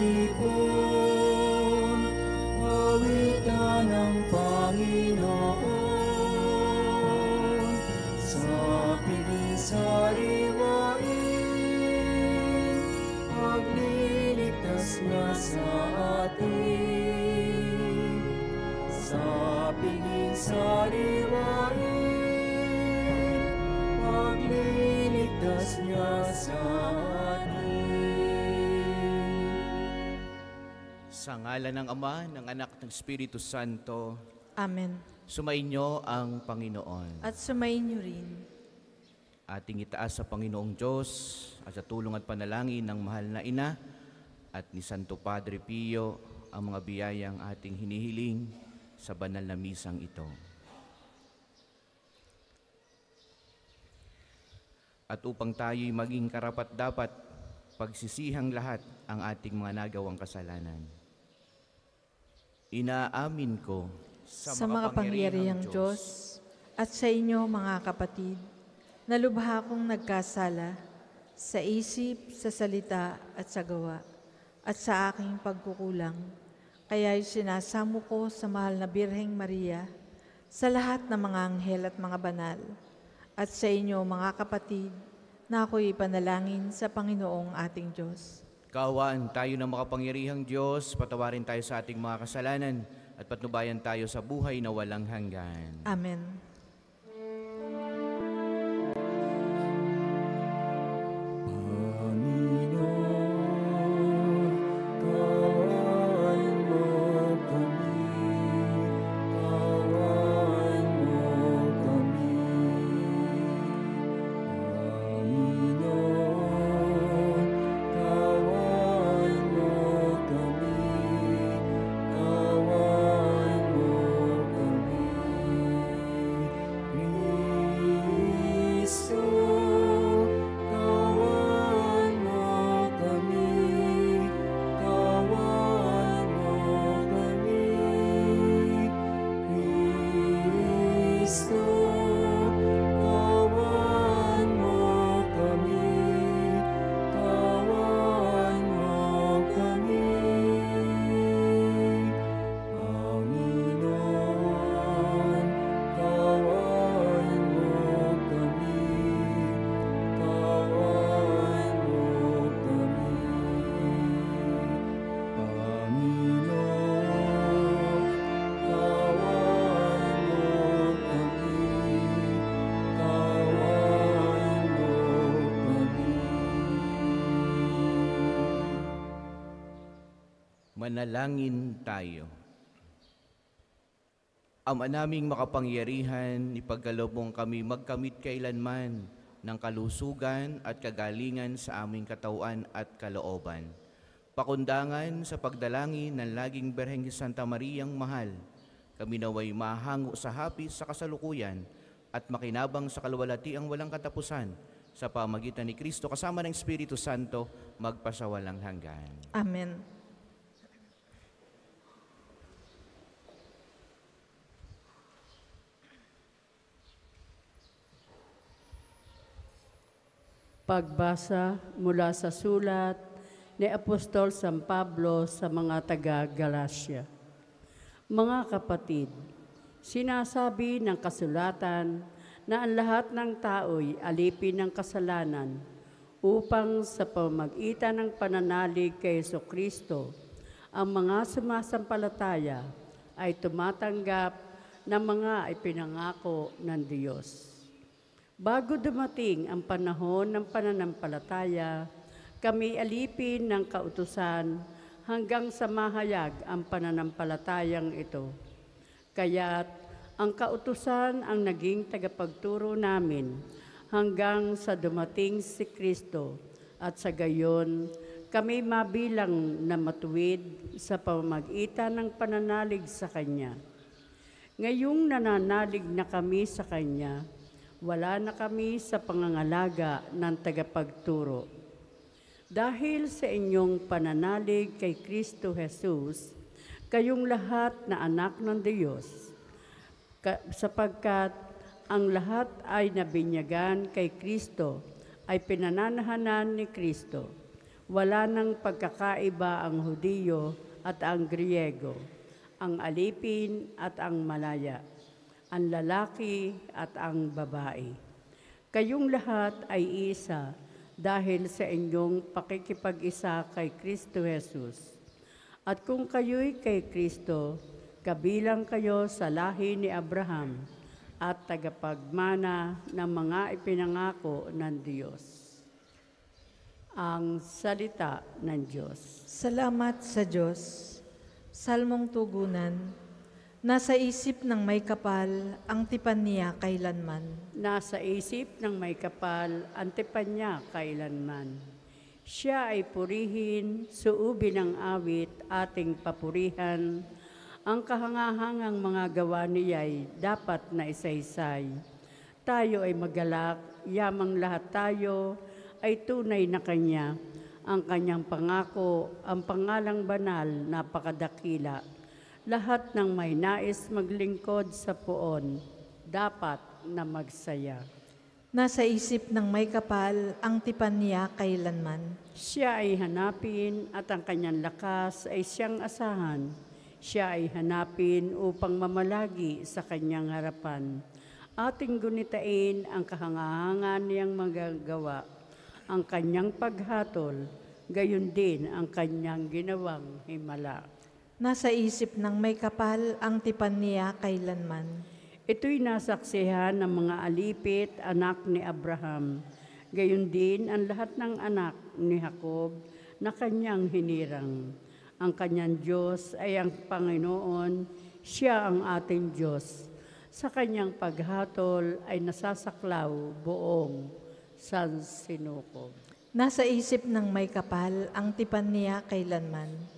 你不 ngalan ng Ama, ng Anak, ng Espiritu Santo, Amen. sumainyo ang Panginoon. At sumayin niyo rin. Ating itaas sa Panginoong Diyos at sa tulong at panalangin ng mahal na Ina at ni Santo Padre Pio ang mga biyayang ating hinihiling sa banal na misang ito. At upang tayo'y maging karapat dapat pagsisihang lahat ang ating mga nagawang kasalanan. Inaamin ko Sa, mga pangyarihang Diyos at sa inyo mga kapatid, na lubha kong nagkasala sa isip, sa salita at sa gawa at sa aking pagkukulang. Kaya'y sinasamo ko sa mahal na Birheng Maria, sa lahat ng mga anghel at mga banal, at sa inyo mga kapatid, na ako'y ipanalangin sa Panginoong ating Diyos. Kaawaan tayo ng makapangyarihang Diyos, patawarin tayo sa ating mga kasalanan at patnubayan tayo sa buhay na walang hanggan. Amen. Manalangin tayo. Ama naming makapangyarihan, ipagkaloob mong kami magkamit kailanman ng kalusugan at kagalingan sa aming katawan at kalooban. Pakundangan sa pagdalangin ng laging Berheng Santa Mariang Mahal, kami naway mahango sa hapis sa kasalukuyan at makinabang sa kalwalati ang walang katapusan sa pamagitan ni Kristo kasama ng Espiritu Santo magpasawalang hanggan. Amen. Pagbasa mula sa sulat ni Apostol San Pablo sa mga taga-Galacia. Mga kapatid, sinasabi ng kasulatan na ang lahat ng tao'y alipin ng kasalanan upang sa pamagitan ng pananalig kay Yeso Kristo, ang mga sumasampalataya ay tumatanggap ng mga ipinangako ng Diyos. Bago dumating ang panahon ng pananampalataya, kami alipin ng kautusan hanggang sa mahayag ang pananampalatayang ito. Kaya't ang kautusan ang naging tagapagturo namin hanggang sa dumating si Kristo at sa gayon kami mabilang na matuwid sa pamamagitan ng pananalig sa Kanya. Ngayong nananalig na kami sa Kanya, wala na kami sa pangangalaga ng tagapagturo. Dahil sa inyong pananalig kay Kristo Jesus, kayong lahat na anak ng Diyos, ka- sapagkat ang lahat ay nabinyagan kay Kristo, ay pinananahanan ni Kristo. Wala nang pagkakaiba ang Hudiyo at ang Griego, ang alipin at ang malaya, ang lalaki at ang babae. Kayong lahat ay isa dahil sa inyong pakikipag-isa kay Kristo Jesus. At kung kayo'y kay Kristo, kabilang kayo sa lahi ni Abraham at tagapagmana ng mga ipinangako ng Diyos. Ang salita ng Diyos. Salamat sa Diyos. Salmong tugunan, nasa isip ng may kapal ang tipan niya kailanman. Nasa isip ng may kapal, antipan niya kailanman. Siya ay purihin, suubin ng awit, ating papurihan. Ang kahangahangang mga gawa niya'y dapat na isaysay. Tayo ay magalak, yamang lahat tayo ay tunay na Kanya. Ang Kanyang pangako, ang pangalang banal, napakadakila. Lahat ng may nais maglingkod sa poon, dapat na magsaya. Nasa isip ng may kapal ang tipan niya kailanman. Siya ay hanapin at ang kanyang lakas ay siyang asahan. Siya ay hanapin upang mamalagi sa kanyang harapan. Ating gunitain ang kahangahangan niyang magagawa, ang kanyang paghatol, gayon din ang kanyang ginawang himala. Nasa isip ng may kapal ang tipan niya kailanman. Ito'y nasaksihan ng mga alipit, anak ni Abraham. Gayon din ang lahat ng anak ni Jacob na kanyang hinirang. Ang kanyang Diyos ay ang Panginoon, siya ang ating Diyos. Sa kanyang paghatol ay nasasaklaw buong San Sinukob. Nasa isip ng may kapal ang tipan niya kailanman.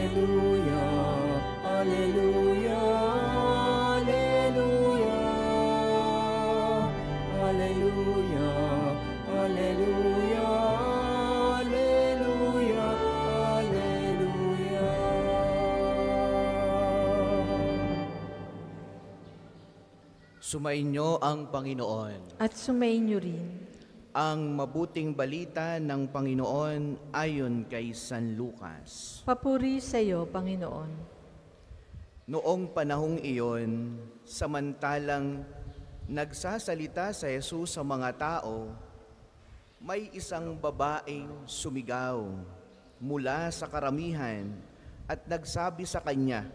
Alleluia, Alleluia, Alleluia. Alleluia, Alleluia, Alleluia, Alleluia. Sumainyo ang Panginoon. At sumainyo rin. Ang mabuting balita ng Panginoon ayon kay San Lucas. Papuri sa iyo, Panginoon. Noong panahong iyon, samantalang nagsasalita sa Jesus sa mga tao, may isang babaeng sumigaw mula sa karamihan at nagsabi sa kanya,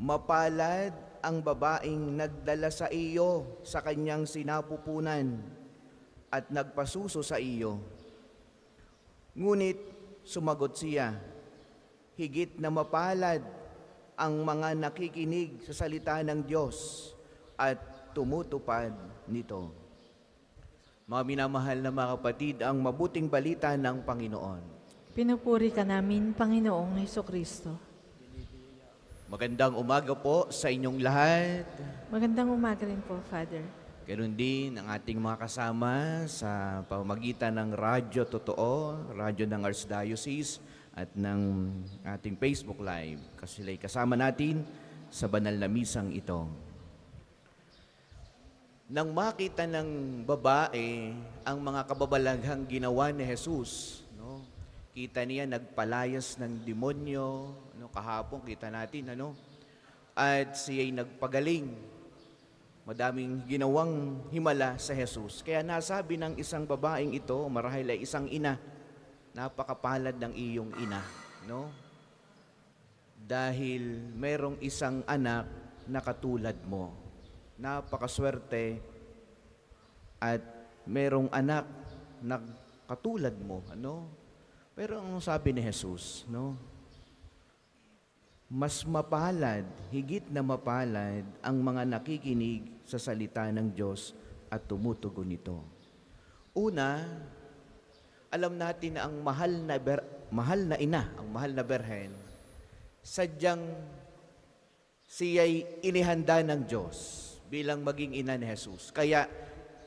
Mapalad ang babaeng nagdala sa iyo sa kanyang sinapupunan at nagpasuso sa iyo. Ngunit sumagot siya, higit na mapalad ang mga nakikinig sa salita ng Diyos at tumutupad nito. Mga minamahal na mga kapatid, ang mabuting balita ng Panginoon. Pinupuri ka namin, Panginoong Heso Kristo. Magandang umaga po sa inyong lahat. Magandang umaga rin po, Father. Ganoon din ang ating mga kasama sa pamagitan ng Radyo Totoo, Radyo ng Archdiocese at ng ating Facebook Live. Kasi sila'y kasama natin sa banal na misang ito. Nang makita ng babae ang mga kababalaghang ginawa ni Jesus, no? kita niya nagpalayas ng demonyo, no? kahapon kita natin, ano? at siya'y nagpagaling Madaming ginawang himala sa Jesus. Kaya nasabi ng isang babaeng ito, marahil ay isang ina, napakapalad ng iyong ina. No? Dahil merong isang anak na katulad mo. Napakaswerte at merong anak na katulad mo, ano? Pero ang sabi ni Jesus, no? Mas mapalad, higit na mapalad ang mga nakikinig sa salita ng Diyos at tumutugon nito. Una, alam natin na ang mahal na ber, mahal na ina, ang mahal na berhen, sadyang siya'y inihanda ng Diyos bilang maging ina ni Jesus. Kaya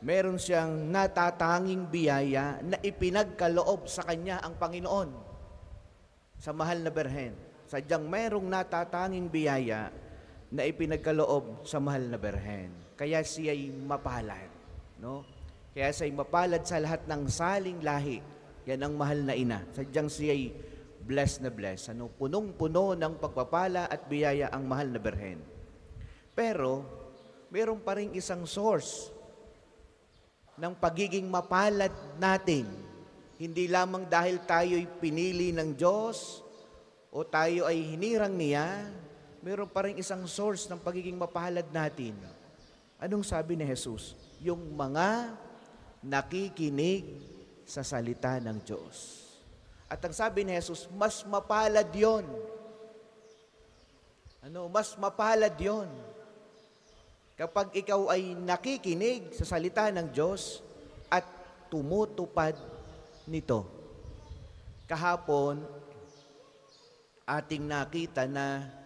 meron siyang natatanging biyaya na ipinagkaloob sa kanya ang Panginoon sa mahal na berhen. Sadyang merong natatanging biyaya na ipinagkaloob sa mahal na berhen. Kaya siya'y mapalad. No? Kaya siya'y mapalad sa lahat ng saling lahi. Yan ang mahal na ina. Sadyang siya'y blessed na blessed. Ano? Punong-puno ng pagpapala at biyaya ang mahal na berhen. Pero, meron pa rin isang source ng pagiging mapalad natin. Hindi lamang dahil tayo'y pinili ng Diyos o tayo ay hinirang niya, meron pa rin isang source ng pagiging mapalad natin. Anong sabi ni Jesus? Yung mga nakikinig sa salita ng Diyos. At ang sabi ni Jesus, mas mapalad yon. Ano, mas mapalad yon. Kapag ikaw ay nakikinig sa salita ng Diyos at tumutupad nito. Kahapon, ating nakita na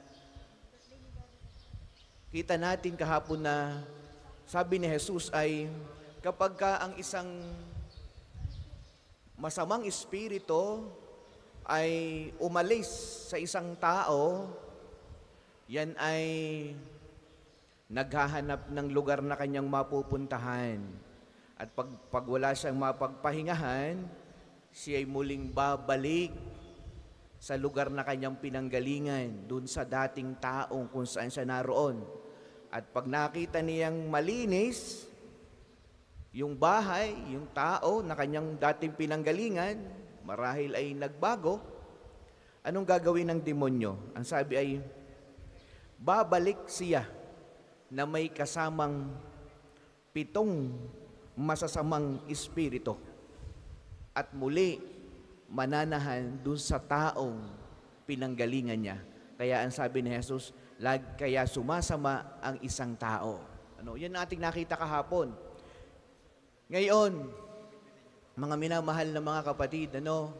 kita natin kahapon na sabi ni Jesus ay kapag ka ang isang masamang espiritu ay umalis sa isang tao, yan ay naghahanap ng lugar na kanyang mapupuntahan. At pag, pag wala siyang mapagpahingahan, siya ay muling babalik sa lugar na kanyang pinanggalingan, dun sa dating taong kung saan siya naroon. At pag nakita niyang malinis, yung bahay, yung tao na kanyang dating pinanggalingan, marahil ay nagbago, anong gagawin ng demonyo? Ang sabi ay, babalik siya na may kasamang pitong masasamang espiritu at muli mananahan dun sa taong pinanggalingan niya. Kaya ang sabi ni Jesus, lag kaya sumasama ang isang tao. Ano, yan ang ating nakita kahapon. Ngayon, mga minamahal na mga kapatid, ano,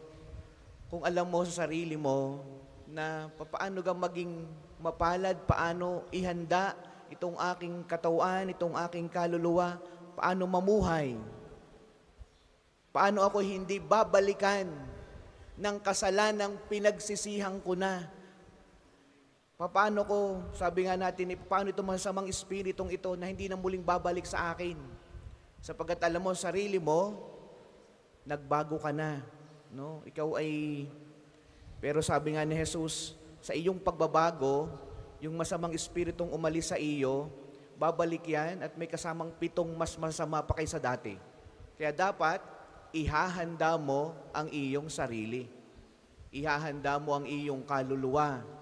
kung alam mo sa sarili mo na paano ka maging mapalad, paano ihanda itong aking katawan, itong aking kaluluwa, paano mamuhay, paano ako hindi babalikan ng kasalanang pinagsisihan ko na. Paano ko, sabi nga natin, eh, paano itong masamang espiritong ito na hindi na muling babalik sa akin? Sapagkat alam mo, sarili mo, nagbago ka na. No? Ikaw ay, pero sabi nga ni Jesus, sa iyong pagbabago, yung masamang espiritong umalis sa iyo, babalik yan at may kasamang pitong mas masama pa kaysa dati. Kaya dapat, ihahanda mo ang iyong sarili. Ihahanda mo ang iyong kaluluwa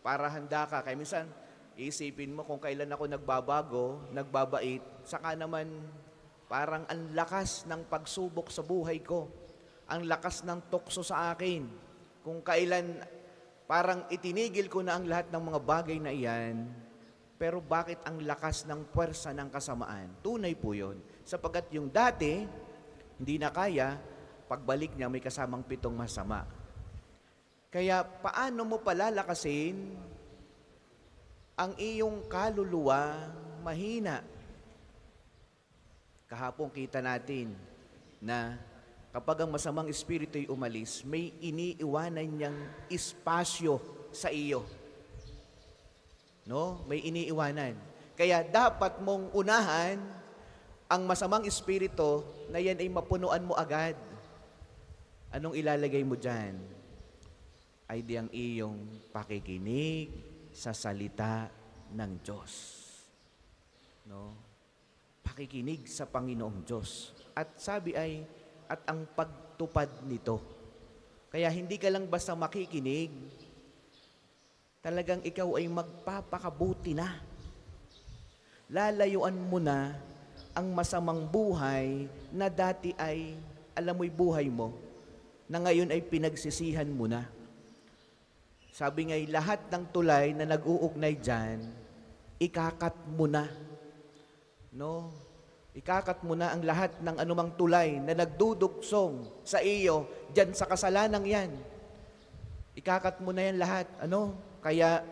para handa ka. Kaya minsan, isipin mo kung kailan ako nagbabago, nagbabait, saka naman parang ang lakas ng pagsubok sa buhay ko. Ang lakas ng tukso sa akin. Kung kailan parang itinigil ko na ang lahat ng mga bagay na iyan, pero bakit ang lakas ng puwersa ng kasamaan? Tunay po yun. Sapagat yung dati, hindi na kaya, pagbalik niya may kasamang pitong masama. Kaya paano mo palalakasin ang iyong kaluluwa mahina? Kahapon kita natin na kapag ang masamang espiritu ay umalis, may iniiwanan niyang espasyo sa iyo. No? May iniiwanan. Kaya dapat mong unahan ang masamang espiritu na yan ay mapunuan mo agad. Anong ilalagay mo dyan? Ay di ang iyong pakikinig sa salita ng Diyos. No? Pakikinig sa Panginoong Diyos. At sabi ay, at ang pagtupad nito. Kaya hindi ka lang basta makikinig, talagang ikaw ay magpapakabuti na. Lalayuan mo na ang masamang buhay na dati ay alam mo'y buhay mo, na ngayon ay pinagsisihan mo na. Sabi nga'y lahat ng tulay na nag-uugnay dyan, ikakat mo na. No? Ikakat mo na ang lahat ng anumang tulay na nagdudugsong sa iyo dyan sa kasalanan yan. Ikakat mo na yan lahat. Ano? Kaya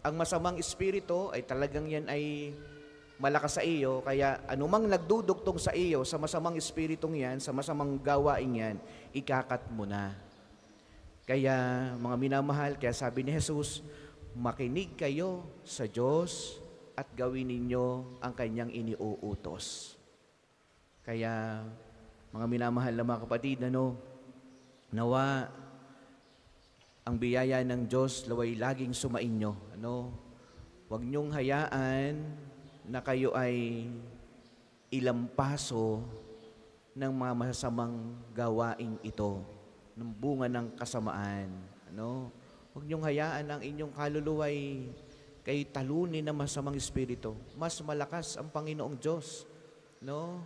ang masamang espiritu ay talagang yan ay malakas sa iyo. Kaya anumang nagdudugtong sa iyo sa masamang espiritong yan, sa masamang gawain yan, ikakat mo na. Kaya mga minamahal, kaya sabi ni Jesus, makinig kayo sa Diyos at gawin ninyo ang kanyang iniuutos. Kaya mga minamahal na mga kapatid, ano, nawa ang biyaya ng Diyos laway laging sumainyo. Ano, huwag niyong hayaan na kayo ay ilampaso ng mga masasamang gawaing ito, ng bunga ng kasamaan. Ano? Huwag niyong hayaan ang inyong kaluluway kay talunin ng masamang espiritu. Mas malakas ang Panginoong Diyos. No?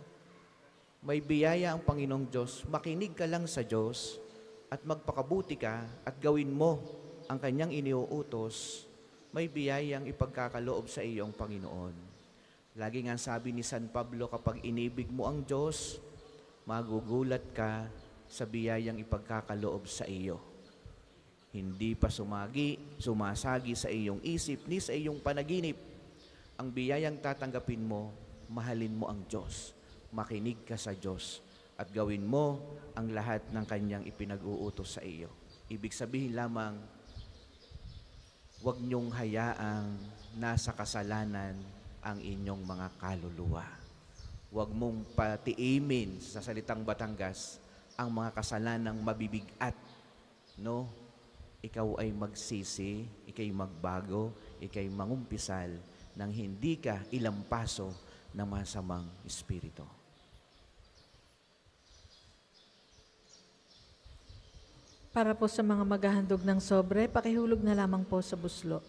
May biyaya ang Panginoong Diyos. Makinig ka lang sa Diyos at magpakabuti ka at gawin mo ang kanyang iniuutos, may biyayang ipagkakaloob sa iyo ang Panginoon. Lagi nga sabi ni San Pablo, kapag inibig mo ang Diyos, magugulat ka sa biyayang ipagkakaloob sa iyo. Hindi pa sumagi, sumasagi sa iyong isip ni sa iyong panaginip. Ang biyayang tatanggapin mo, mahalin mo ang Diyos. Makinig ka sa Diyos at gawin mo ang lahat ng kanyang ipinag-uutos sa iyo. Ibig sabihin lamang, huwag niyong hayaang nasa kasalanan ang inyong mga kaluluwa. Huwag mong patiimin sa salitang Batangas ang mga kasalanang mabibigat. No? Ikaw ay magsisi, ikay magbago, ikay mangumpisal nang hindi ka ilampaso ng masamang espiritu. Para po sa mga maghahandog ng sobre, pakihulog na lamang po sa buslo.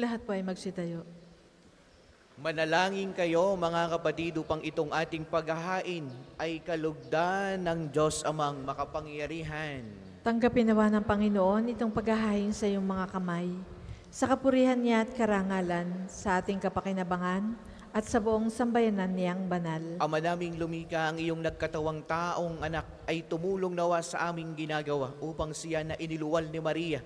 Lahat po ay magsitayo. Manalangin kayo mga kapatid upang itong ating paghahain ay kalugdan ng Diyos amang makapangyarihan. Tanggapin nawa ng Panginoon itong paghahain sa iyong mga kamay, sa kapurihan niya at karangalan, sa ating kapakinabangan, at sa buong sambayanan niyang banal. Ama naming lumika ang iyong nagkatawang taong anak ay tumulong nawa sa aming ginagawa upang siya na iniluwal ni Maria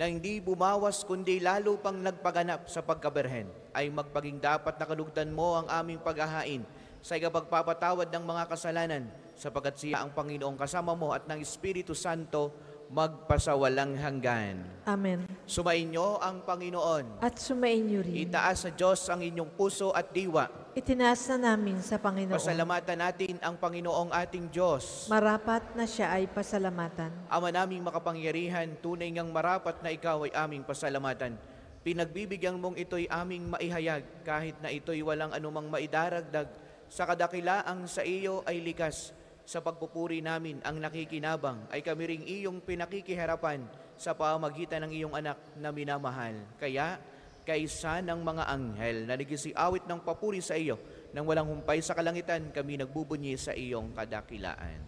na hindi bumawas kundi lalo pang nagpaganap sa pagkaberhen ay magpaging dapat na kalugdan mo ang aming paghahain sa ikapagpapatawad ng mga kasalanan sapagat siya ang Panginoong kasama mo at ng Espiritu Santo magpasawalang hanggan. Amen. Sumainyo ang Panginoon. At sumainyo rin. Itaas sa Diyos ang inyong puso at diwa. Itinaas na namin sa Panginoon. Pasalamatan natin ang Panginoong ating Diyos. Marapat na siya ay pasalamatan. Ama naming makapangyarihan, tunay ngang marapat na ikaw ay aming pasalamatan. Pinagbibigyan mong ito'y aming maihayag kahit na ito'y walang anumang maidaragdag. Sa kadakilaang sa iyo ay likas. sa pagpupuri namin ang nakikinabang ay kami ring iyong pinakikiharapan sa pamagitan ng iyong anak na minamahal. Kaya, kaysa ng mga anghel na nagisiawit ng papuri sa iyo, nang walang humpay sa kalangitan, kami nagbubunyi sa iyong kadakilaan.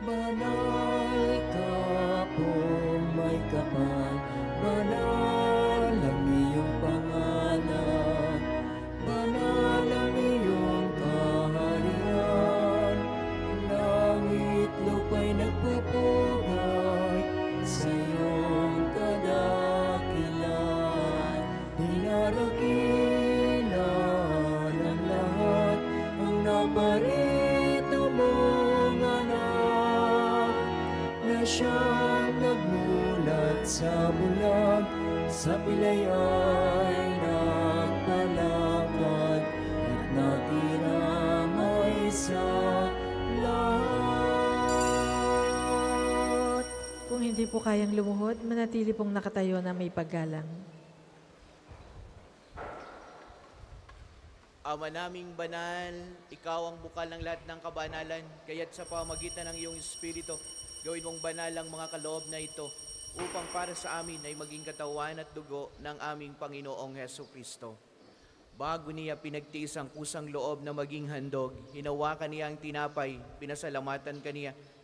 Banal ka po hindi po kayang lumuhod, manatili pong nakatayo na may paggalang. Ama naming banal, ikaw ang bukal ng lahat ng kabanalan, kaya't sa pamagitan ng iyong Espiritu, gawin mong banal ang mga kaloob na ito, upang para sa amin ay maging katawan at dugo ng aming Panginoong Heso Kristo. Bago niya pinagtiis ang kusang loob na maging handog, hinawakan niya ang tinapay, pinasalamatan kaniya,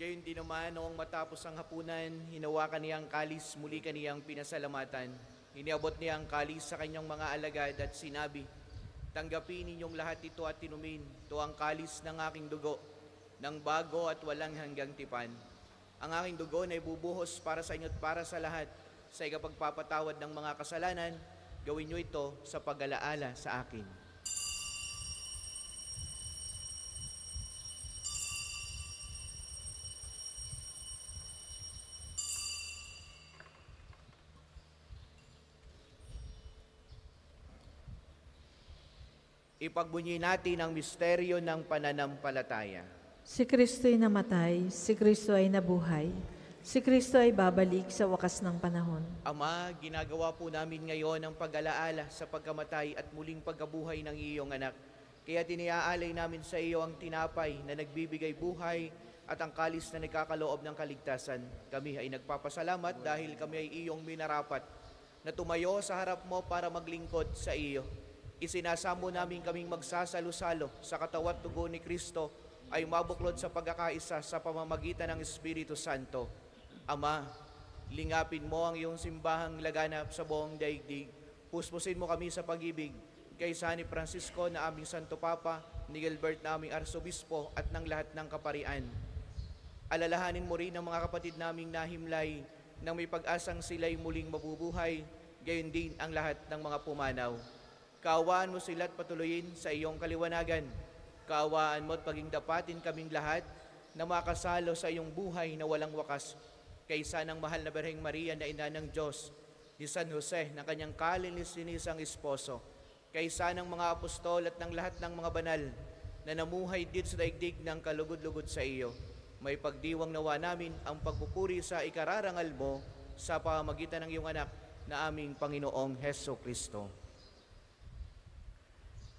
Gayon din naman noong matapos ang hapunan, hinawakan niya ang kalis, muli kaniyang pinasalamatan. Iniabot niya ang kalis sa kanyang mga alagad at sinabi, Tanggapin ninyong lahat ito at tinumin. Ito ang kalis ng aking dugo, ng bago at walang hanggang tipan. Ang aking dugo na ibubuhos para sa inyo at para sa lahat sa ikapagpapatawad ng mga kasalanan, gawin niyo ito sa pag-alaala sa akin. Ipagbunyi natin ang misteryo ng pananampalataya. Si Kristo'y namatay, si Kristo ay nabuhay, si Kristo ay babalik sa wakas ng panahon. Ama, ginagawa po namin ngayon ang pag-alaala sa pagkamatay at muling pagkabuhay ng iyong anak. Kaya tiniaalay namin sa iyo ang tinapay na nagbibigay buhay at ang kalis na nagkakaloob ng kaligtasan. Kami ay nagpapasalamat dahil kami ay iyong minarapat na tumayo sa harap mo para maglingkod sa iyo. Isinasamo namin kaming magsasalo-salo sa katawat tugo ni Kristo ay mabuklod sa pagkakaisa sa pamamagitan ng Espiritu Santo. Ama, lingapin mo ang iyong simbahang laganap sa buong daigdig. Puspusin mo kami sa pag-ibig kay San Francisco na aming Santo Papa, ni Gilbert na aming Arsobispo at ng lahat ng kaparian. Alalahanin mo rin ang mga kapatid naming nahimlay nang may pag-asang sila'y muling mabubuhay, gayon din ang lahat ng mga pumanaw. Kaawaan mo sila at patuloyin sa iyong kaliwanagan. Kaawaan mo at paging dapatin kaming lahat na makasalo sa iyong buhay na walang wakas. Kaysa ng mahal na Berheng Maria na ina ng Diyos, ni San Jose ng kanyang kalininisang esposo, kaysa ng mga apostol at ng lahat ng mga banal na namuhay dito sa daigdig ng kalugod-lugod sa iyo. May pagdiwang nawa namin ang pagpupuri sa ikararangal mo sa pamagitan ng iyong anak na aming Panginoong Heso Kristo.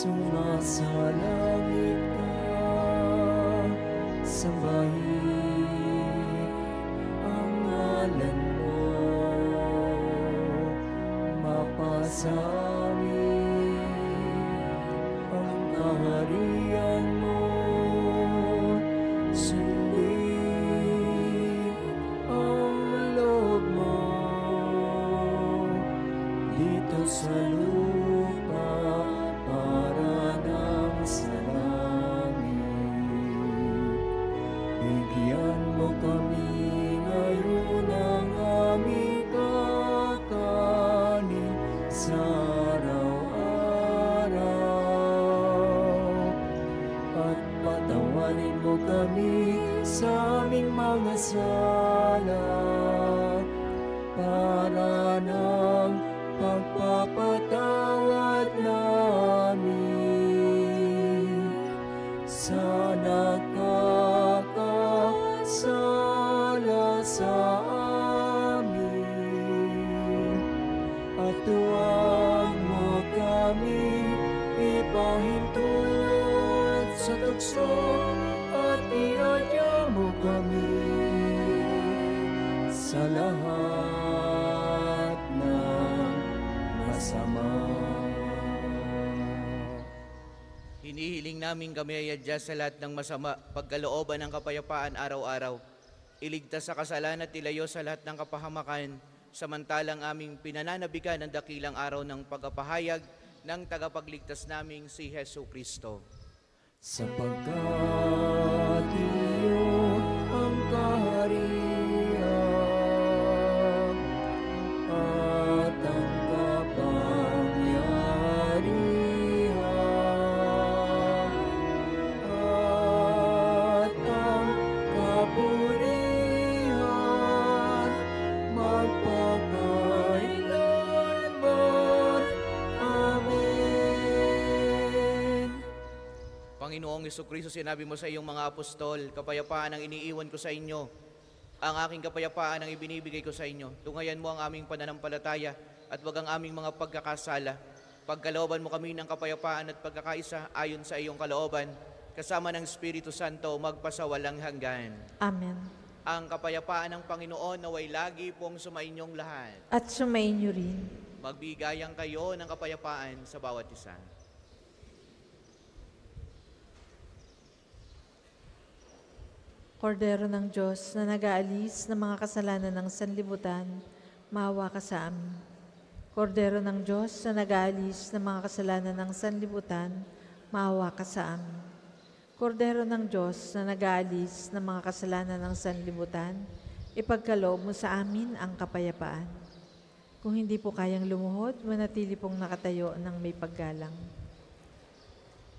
sumasalangit ka, sambahin ang ngalan sa aming mga sala para ng pagpapatawad namin. Sa namin kami ay adya sa lahat ng masama, pagkalooban ng kapayapaan araw-araw. Iligtas sa kasalanan at ilayo sa lahat ng kapahamakan, samantalang aming pinananabigan ang dakilang araw ng pagkapahayag ng tagapagligtas naming si Heso Kristo. Sapagkat Panginoong Kristo, sinabi mo sa iyong mga apostol, kapayapaan ang iniiwan ko sa inyo. Ang aking kapayapaan ang ibinibigay ko sa inyo. Tungayan mo ang aming pananampalataya at wag ang aming mga pagkakasala. Pagkalooban mo kami ng kapayapaan at pagkakaisa ayon sa iyong kalooban, kasama ng Espiritu Santo magpasawalang hanggan. Amen. Ang kapayapaan ng Panginoon naway lagi pong sumainyong lahat. At sumainyo rin. Magbigayang kayo ng kapayapaan sa bawat isa. Kordero ng Diyos na nag-aalis ng mga kasalanan ng sanlibutan, maawa ka sa amin. Kordero ng Diyos na nag-aalis ng mga kasalanan ng sanlibutan, maawa ka sa amin. Kordero ng Diyos na nag-aalis ng mga kasalanan ng sanlibutan, ipagkaloob mo sa amin ang kapayapaan. Kung hindi po kayang lumuhod, manatili pong nakatayo ng may paggalang.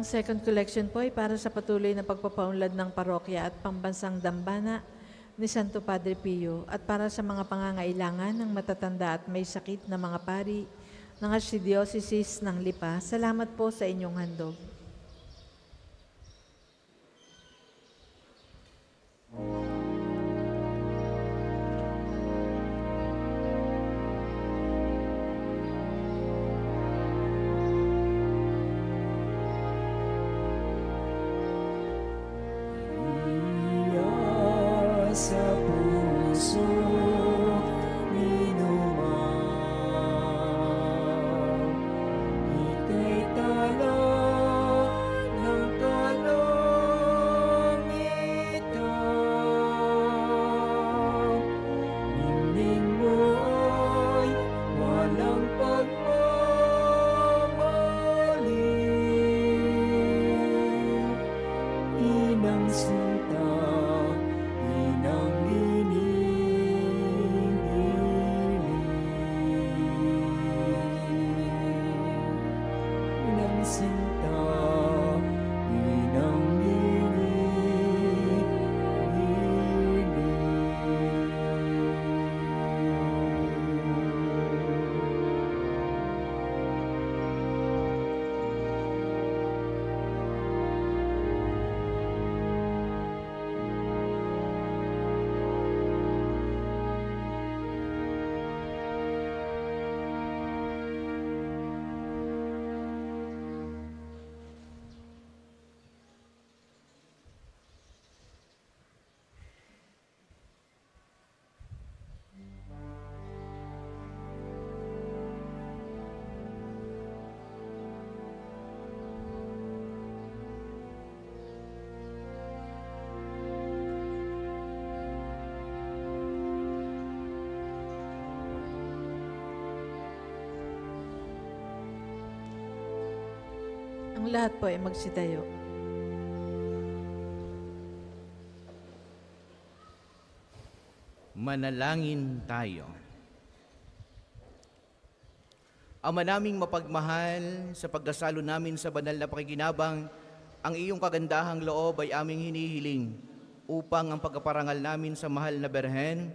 Ang second collection po ay para sa patuloy na pagpapaunlad ng parokya at pambansang dambana ni Santo Padre Pio at para sa mga pangangailangan ng matatanda at may sakit na mga pari ng Archdiocese ng Lipa. Salamat po sa inyong handog. Lahat po ay magsitayo. Manalangin tayo. Ama naming mapagmahal, sa pagdasalo namin sa banal na pakikinabang, ang iyong kagandahang loob ay aming hinihiling upang ang pagkaparangal namin sa mahal na berhen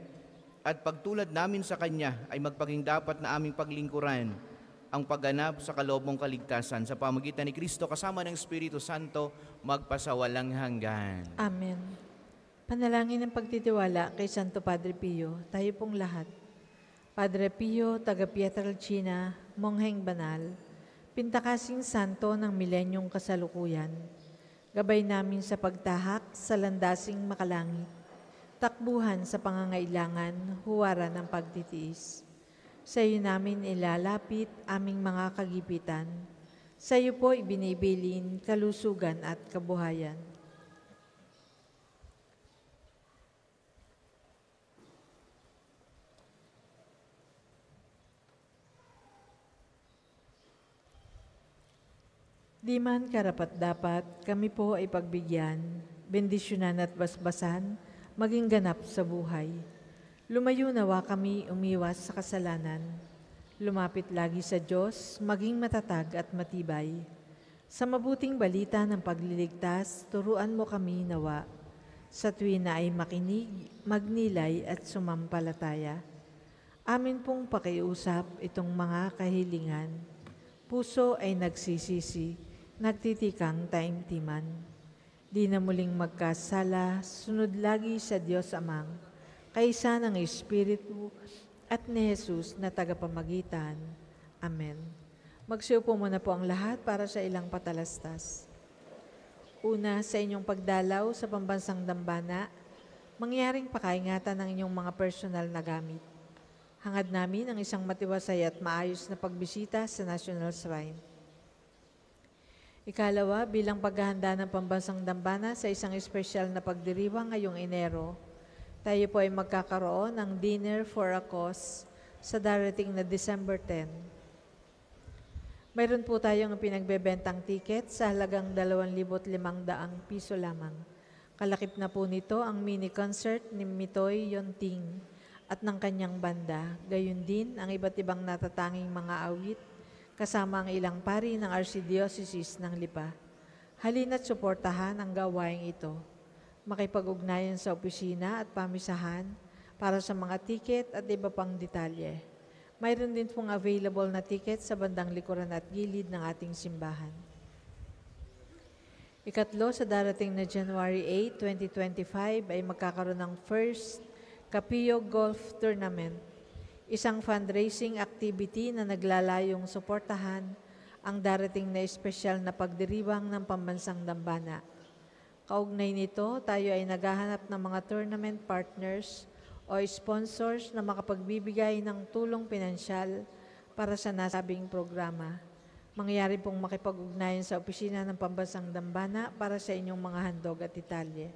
at pagtulad namin sa Kanya ay magpaging dapat na aming paglingkuran ang pagganap sa kalobong kaligtasan sa pamagitan ni Kristo kasama ng Espiritu Santo magpasawalang hanggan. Amen. Panalangin ng pagtitiwala kay Santo Padre Pio, tayo pong lahat. Padre Pio, taga Pietrelcina, Mongheng Banal, pintakasing santo ng milenyong kasalukuyan, gabay namin sa pagtahak sa landasing makalangit, takbuhan sa pangangailangan, huwaran ng pagtitiis. Sa iyo namin ilalapit aming mga kagipitan. Sa iyo po ibinibilin kalusugan at kabuhayan. Di man karapat-dapat, kami po ay pagbigyan, bendisyonan at basbasan, maging ganap sa buhay. Lumayo nawa kami umiwas sa kasalanan. Lumapit lagi sa Diyos, maging matatag at matibay. Sa mabuting balita ng pagliligtas, turuan mo kami nawa. Sa tuwi na ay makinig, magnilay at sumampalataya. Amin pong pakiusap itong mga kahilingan. Puso ay nagsisisi, nagtitikang taimtiman. Di na muling magkasala, sunod lagi sa Diyos Amang, kaysa ng Espiritu at ni Jesus na tagapamagitan. Amen. Magsiupo muna po ang lahat para sa ilang patalastas. Una, sa inyong pagdalaw sa pambansang dambana, mangyaring pakaingatan ng inyong mga personal na gamit. Hangad namin ang isang matiwasay at maayos na pagbisita sa National Shrine. Ikalawa, bilang paghahanda ng pambansang dambana sa isang espesyal na pagdiriwang ngayong Enero, tayo po ay magkakaroon ng dinner for a cause sa darating na December 10. Mayroon po tayong pinagbebentang ticket sa halagang 2,500 piso lamang. Kalakip na po nito ang mini concert ni Mitoy Yonting at ng kanyang banda. Gayun din ang iba't ibang natatanging mga awit kasama ang ilang pari ng Archdiocese ng Lipa. Halina't suportahan ang gawaing ito. Makipag-ugnayan sa opisina at pamisahan para sa mga tiket at iba pang detalye. Mayroon din pong available na tiket sa bandang likuran at gilid ng ating simbahan. Ikatlo, sa darating na January 8, 2025 ay magkakaroon ng first Capillo Golf Tournament, isang fundraising activity na naglalayong suportahan ang darating na espesyal na pagdiriwang ng pambansang dambana. Kaugnay nito, tayo ay naghahanap ng mga tournament partners o sponsors na makapagbibigay ng tulong pinansyal para sa nasabing programa. Mangyayari pong makipag-ugnayan sa opisina ng Pambansang Dambana para sa inyong mga handog at detalye.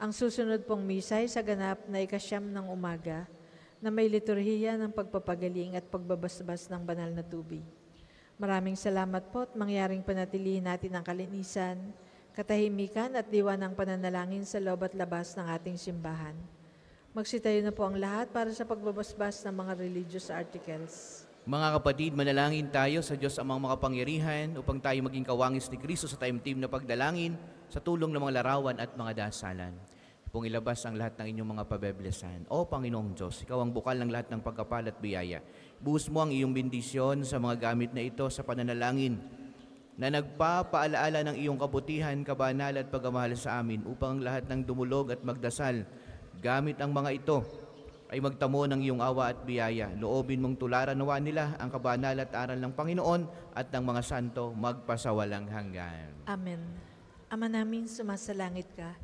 Ang susunod pong misay sa ganap na ikasyam ng umaga na may liturhiya ng pagpapagaling at pagbabasbas ng banal na tubig. Maraming salamat po at mangyaring panatilihin natin ang kalinisan, katahimikan at diwa ng pananalangin sa loob at labas ng ating simbahan. Magsitayo na po ang lahat para sa pagbabasbas ng mga religious articles. Mga kapatid, manalangin tayo sa Diyos amang makapangyarihan upang tayo maging kawangis ni Kristo sa taimtim na pagdalangin sa tulong ng mga larawan at mga dasalan. Pong ilabas ang lahat ng inyong mga pabeblesan. O Panginoong Diyos, Ikaw ang bukal ng lahat ng pagkapal at biyaya. Buhos mo ang iyong bendisyon sa mga gamit na ito sa pananalangin na nagpapaalaala ng iyong kabutihan, kabanal at pagmamahal sa amin upang ang lahat ng dumulog at magdasal gamit ang mga ito ay magtamo ng iyong awa at biyaya. Loobin mong tularan nawa nila ang kabanal at aral ng Panginoon at ng mga santo magpasawalang hanggan. Amen. Ama namin, sumasalangit ka.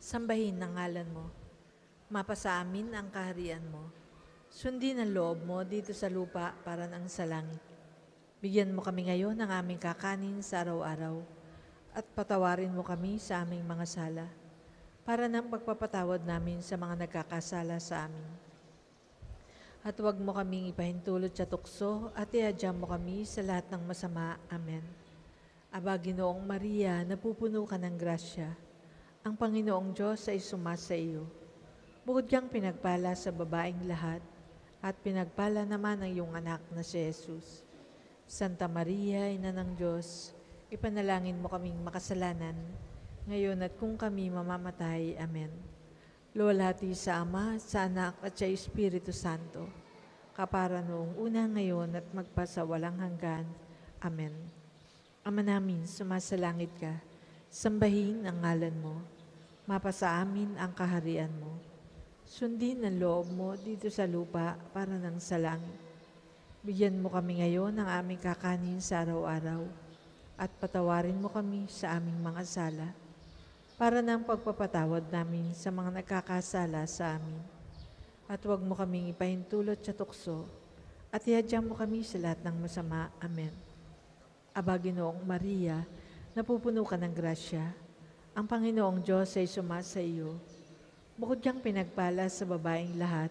Sambahin ang ngalan mo. Mapasa amin ang kaharian mo. Sundin ang loob mo dito sa lupa para nang sa langit. Bigyan mo kami ngayon ng aming kakanin sa araw-araw at patawarin mo kami sa aming mga sala para ng pagpapatawad namin sa mga nagkakasala sa amin. At huwag mo kaming ipahintulot sa tukso at iadya mo kami sa lahat ng masama. Amen. Aba, Ginoong Maria, napupuno ka ng grasya. Ang Panginoong Diyos ay sumasa iyo. Bukod kang pinagpala sa babaeng lahat, at pinagpala naman ang iyong anak na si Jesus. Santa Maria, Ina ng Diyos, ipanalangin mo kaming makasalanan, ngayon at kung kami mamamatay. Amen. Luwalhati sa Ama, sa Anak at sa Espiritu Santo, kapara noong una ngayon at magpasawalang hanggan. Amen. Ama namin, sumasalangit ka, sambahin ang ngalan mo, mapasa amin ang kaharian mo. Sundin ang loob mo dito sa lupa para nang sa langit. Bigyan mo kami ngayon ng aming kakanin sa araw-araw at patawarin mo kami sa aming mga sala para ng pagpapatawad namin sa mga nagkakasala sa amin. At huwag mo kaming ipahintulot sa tukso at ihadya mo kami sa lahat ng masama. Amen. Aba, Ginoong Maria, napupuno ka ng grasya. Ang Panginoong Diyos ay sumasa iyo. Bukod kang pinagpala sa babaeng lahat,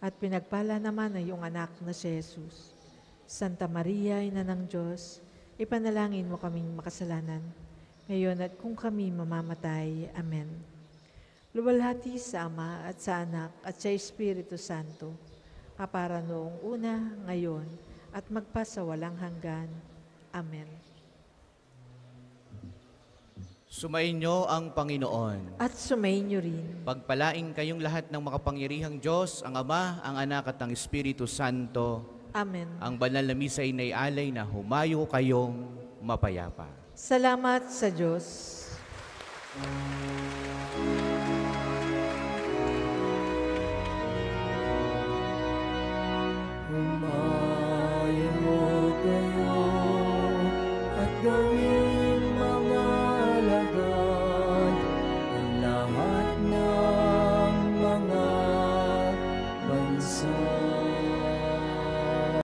at pinagpala naman ang iyong anak na si Jesus. Santa Maria, Ina ng Diyos, ipanalangin mo kaming makasalanan, ngayon at kung kami mamamatay. Amen. Luwalhati sa Ama at sa Anak at sa Espiritu Santo, kapara noong una, ngayon, at magpasawalang hanggan. Amen. Sumainyo ang Panginoon. At sumainyo rin. Pagpalaing kayong lahat ng makapangyarihang Diyos, ang Ama, ang Anak at ang Espiritu Santo, Amen. ang banal na misa ay naialay na humayo kayong mapayapa. Salamat sa Diyos. Humayo